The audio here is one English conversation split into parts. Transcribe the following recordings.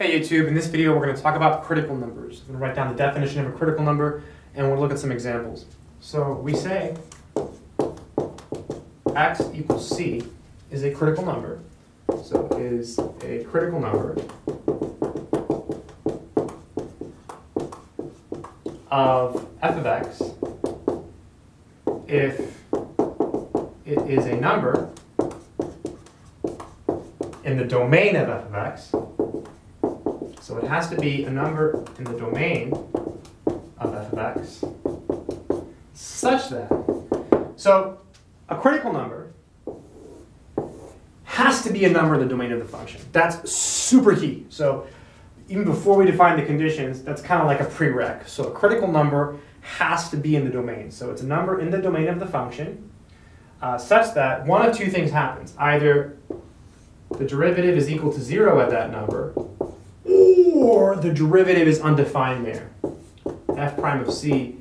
Hey YouTube, in this video we're going to talk about critical numbers. I'm going to write down the definition of a critical number and we'll look at some examples. So we say x equals c is a critical number. So is a critical number of f of x if it is a number in the domain of f of x so it has to be a number in the domain of f of x such that, so a critical number has to be a number in the domain of the function. That's super key. So even before we define the conditions, that's kind of like a prereq. So a critical number has to be in the domain. So it's a number in the domain of the function uh, such that one of two things happens. Either the derivative is equal to zero at that number, or the derivative is undefined there. f prime of c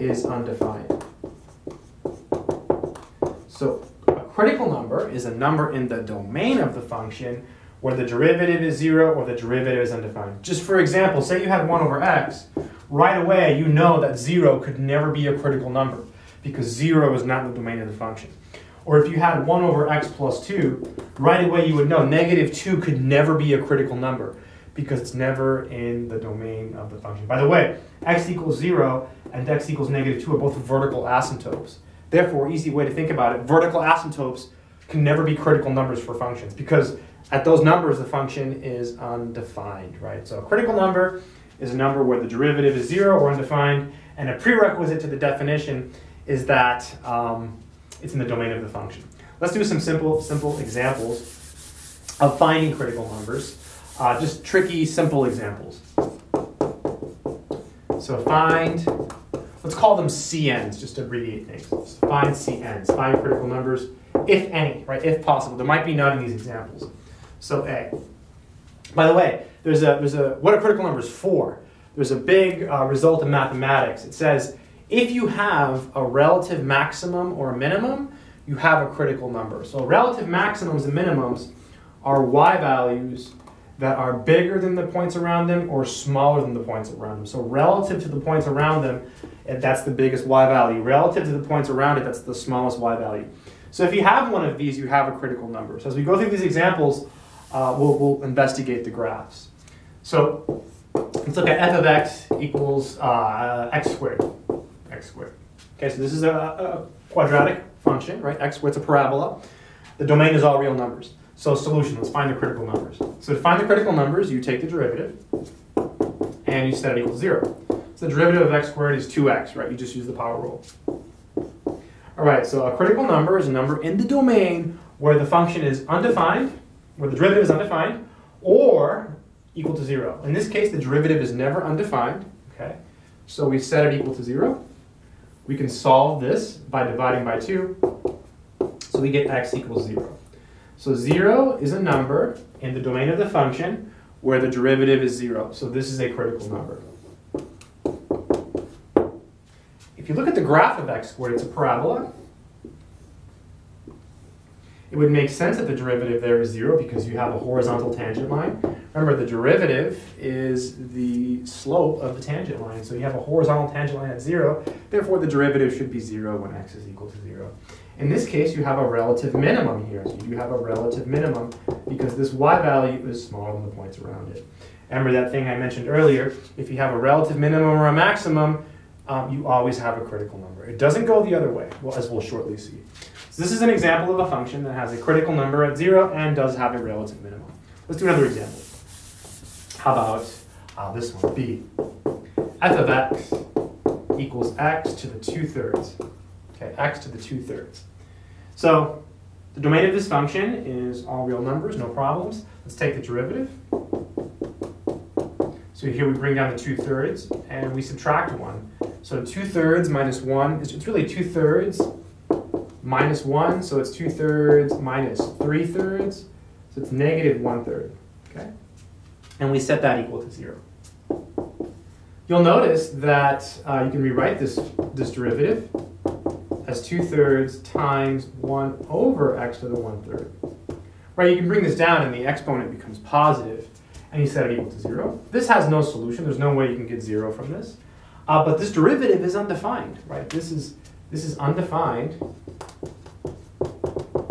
is undefined. So a critical number is a number in the domain of the function where the derivative is zero or the derivative is undefined. Just for example, say you had 1 over x, right away you know that 0 could never be a critical number because 0 is not in the domain of the function. Or if you had 1 over x plus 2, right away you would know negative 2 could never be a critical number because it's never in the domain of the function. By the way, x equals 0 and x equals negative 2 are both vertical asymptotes. Therefore, easy way to think about it, vertical asymptotes can never be critical numbers for functions because at those numbers the function is undefined, right? So a critical number is a number where the derivative is 0 or undefined, and a prerequisite to the definition is that um, it's in the domain of the function. Let's do some simple, simple examples of finding critical numbers. Uh, just tricky, simple examples. So find, let's call them CNs, just to abbreviate things. So find CNs, find critical numbers, if any, right, if possible. There might be none in these examples. So A. By the way, there's a, there's a, what a critical number is for. There's a big uh, result in mathematics. It says, if you have a relative maximum or a minimum, you have a critical number. So relative maximums and minimums are y values that are bigger than the points around them or smaller than the points around them. So relative to the points around them, eh, that's the biggest y value. Relative to the points around it, that's the smallest y value. So if you have one of these, you have a critical number. So as we go through these examples, uh, we'll, we'll, investigate the graphs. So let's look at f of x equals uh, x squared. x squared. Okay, so this is a, a quadratic function, right? x squared's a parabola. The domain is all real numbers. So solution, let's find the critical numbers. So to find the critical numbers, you take the derivative and you set it equal to zero. So the derivative of x squared is 2x, right? You just use the power rule. All right, so a critical number is a number in the domain where the function is undefined, where the derivative is undefined, or equal to zero. In this case, the derivative is never undefined, okay? So we set it equal to zero. We can solve this by dividing by two. So we get x equals zero. So 0 is a number in the domain of the function where the derivative is 0. So this is a critical number. If you look at the graph of x squared, it's a parabola. It would make sense that the derivative there is 0 because you have a horizontal tangent line. Remember, the derivative is the slope of the tangent line. So you have a horizontal tangent line at 0. Therefore, the derivative should be 0 when x is equal to 0. In this case, you have a relative minimum here. So you do have a relative minimum because this y value is smaller than the points around it. Remember that thing I mentioned earlier, if you have a relative minimum or a maximum, um, you always have a critical number. It doesn't go the other way, as we'll shortly see. So this is an example of a function that has a critical number at zero and does have a relative minimum. Let's do another example. How about uh, this one, b? f of x equals x to the 2 thirds. Okay, x to the 2 thirds. So the domain of this function is all real numbers, no problems. Let's take the derivative. So here we bring down the 2 thirds and we subtract 1. So 2 thirds minus 1, it's really 2 thirds minus 1, so it's 2 thirds minus 3 thirds, so it's negative 1 third. Okay? And we set that equal to 0. You'll notice that uh, you can rewrite this, this derivative as 2 thirds times 1 over x to the 1 third. Right, you can bring this down and the exponent becomes positive, and you set it equal to zero. This has no solution. There's no way you can get zero from this. Uh, but this derivative is undefined, right? This is, this is undefined,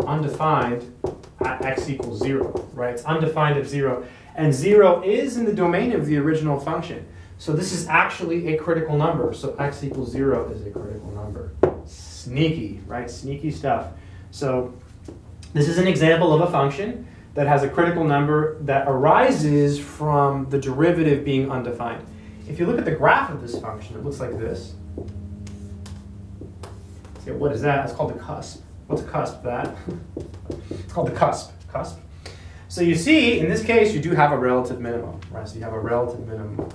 undefined at x equals zero, right? It's undefined at zero. And zero is in the domain of the original function. So this is actually a critical number. So x equals zero is a critical number. Sneaky, right? Sneaky stuff. So this is an example of a function that has a critical number that arises from the derivative being undefined. If you look at the graph of this function, it looks like this. So what is that? It's called the cusp. What's a cusp? That? it's called the cusp. Cusp. So you see, in this case, you do have a relative minimum, right? So you have a relative minimum.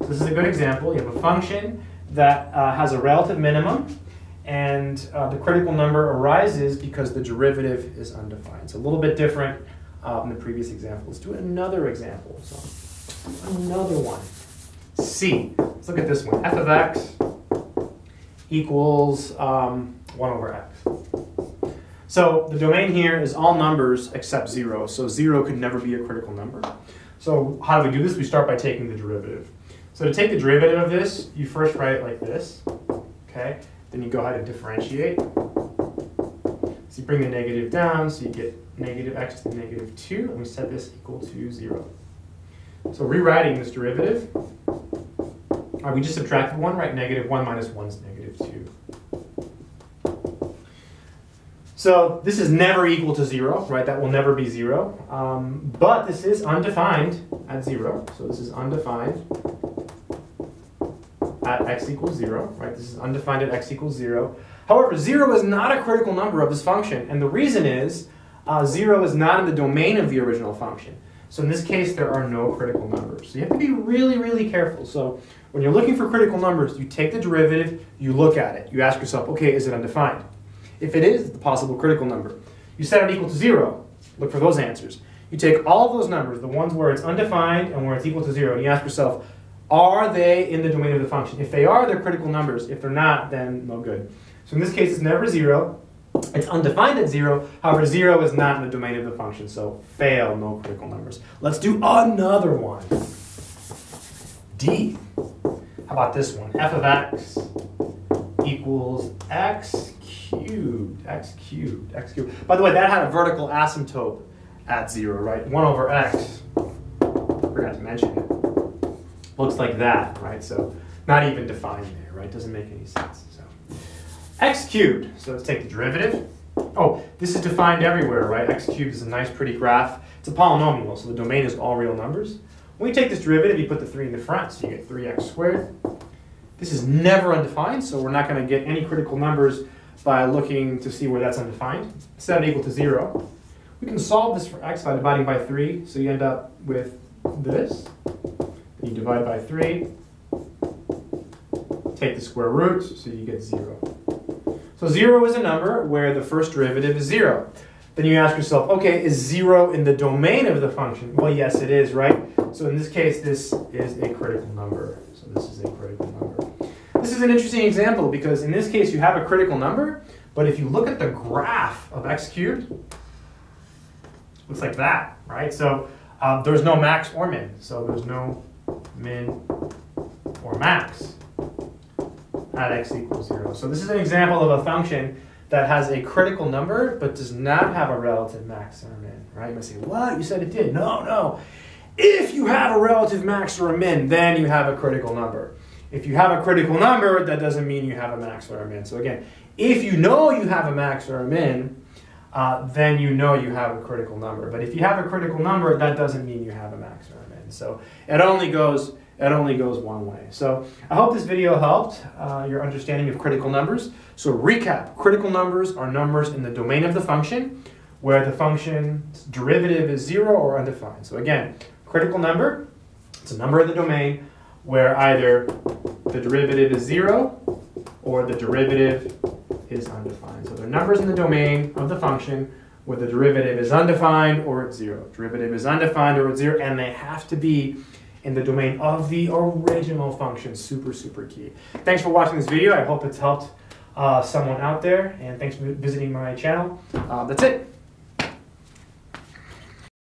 So this is a good example. You have a function that uh, has a relative minimum, and uh, the critical number arises because the derivative is undefined. It's a little bit different uh, than the previous example. Let's do another example. So another one. C. Let's look at this one. f of x equals um, 1 over x. So the domain here is all numbers except 0. So 0 could never be a critical number. So how do we do this? We start by taking the derivative. So to take the derivative of this, you first write it like this. Okay. Then you go ahead and differentiate. So you bring the negative down, so you get negative x to the negative 2, and we set this equal to 0. So rewriting this derivative, uh, we just subtracted 1, right? Negative 1 minus 1 is negative 2. So this is never equal to 0, right? That will never be 0. Um, but this is undefined at 0. So this is undefined at x equals 0, right? This is undefined at x equals 0. However, 0 is not a critical number of this function, and the reason is uh, 0 is not in the domain of the original function. So in this case, there are no critical numbers. So you have to be really, really careful. So when you're looking for critical numbers, you take the derivative, you look at it. You ask yourself, okay, is it undefined? If it is, the possible critical number. You set it equal to 0. Look for those answers. You take all of those numbers, the ones where it's undefined and where it's equal to 0, and you ask yourself, are they in the domain of the function? If they are, they're critical numbers. If they're not, then no good. So in this case, it's never 0. It's undefined at 0. However, 0 is not in the domain of the function, so fail, no critical numbers. Let's do another one. D. How about this one? f of x equals x cubed, x cubed, x cubed. By the way, that had a vertical asymptote at 0, right? 1 over x. Forgot to mention it looks like that, right? So not even defined there, right? Doesn't make any sense. So x cubed, so let's take the derivative. Oh, this is defined everywhere, right? x cubed is a nice pretty graph. It's a polynomial, so the domain is all real numbers. When you take this derivative, you put the 3 in the front, so you get 3x squared. This is never undefined, so we're not going to get any critical numbers by looking to see where that's undefined. Set it equal to 0. We can solve this for x by dividing by 3, so you end up with this. You divide by 3, take the square root, so you get 0. So 0 is a number where the first derivative is 0. Then you ask yourself, okay, is 0 in the domain of the function? Well, yes, it is, right? So in this case, this is a critical number. So this is a critical number. This is an interesting example because in this case, you have a critical number, but if you look at the graph of x cubed, looks like that, right? So uh, there's no max or min, so there's no min, or max at x equals 0. So this is an example of a function that has a critical number but does not have a relative max or min, right? You might say, what? You said it did. No, no. If you have a relative max or a min, then you have a critical number. If you have a critical number, that doesn't mean you have a max or a min. So again, if you know you have a max or a min, uh, then you know you have a critical number. But if you have a critical number, that doesn't mean you have a max or a min. So it only goes it only goes one way. So I hope this video helped uh, your understanding of critical numbers. So recap, critical numbers are numbers in the domain of the function where the function's derivative is zero or undefined. So again, critical number, it's a number in the domain where either the derivative is zero or the derivative is undefined. So they're numbers in the domain of the function where the derivative is undefined or it's zero. Derivative is undefined or it's zero, and they have to be in the domain of the original function. Super, super key. Thanks for watching this video. I hope it's helped uh, someone out there, and thanks for visiting my channel. Uh, that's it.